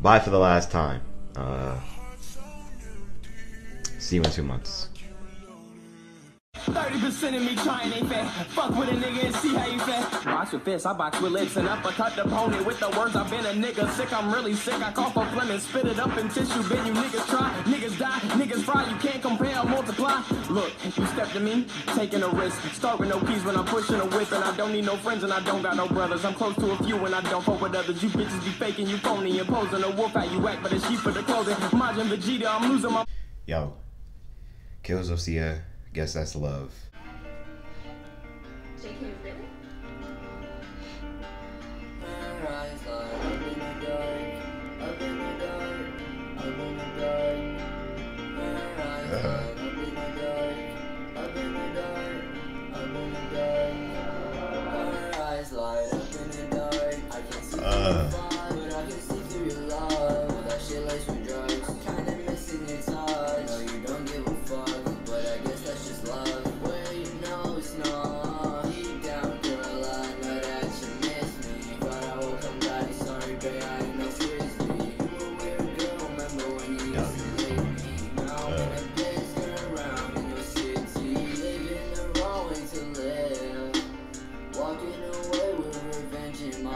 bye for the last time. Uh, see you in two months. 30% of me trying ain't fair. Fuck with a nigga and see how you fare. Box with fists, I box with lips and I uppercut the pony with the words. I've been a nigga sick, I'm really sick. I cough up phlegm and spit it up in tissue. Been you niggas try, niggas die, niggas fry. You can't compare or multiply. Look, you step to me, taking a risk. Start with no keys when I'm pushing a whip. And I don't need no friends and I don't got no brothers. I'm close to a few and I don't fuck with others. You bitches be faking, you phony and posing a wolf how you act, but a sheep for the clothing. Majin Vegeta, I'm losing my. Yo, Kills Osea, guess that's love. Uh.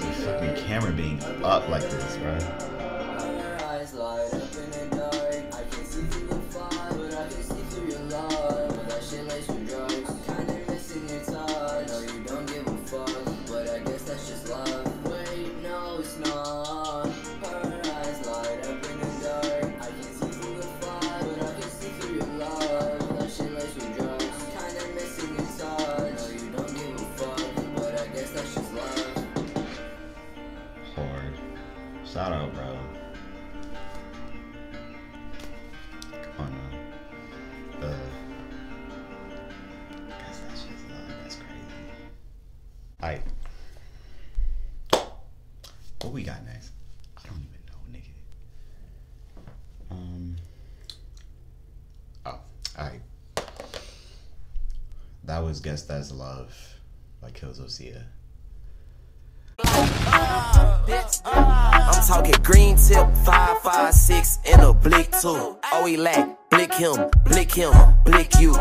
the fucking camera being up like this, bro. Out, bro. Come on now. Uh, guess that shit's love. That's crazy. Alright. What we got next? I don't even know, nigga. Um. Oh, alright. That was Guess That's Luv by Killzosia. I'm talking green tip, five, five, six, and a blick too. Oh, he lack, blick him, blick him, blick you.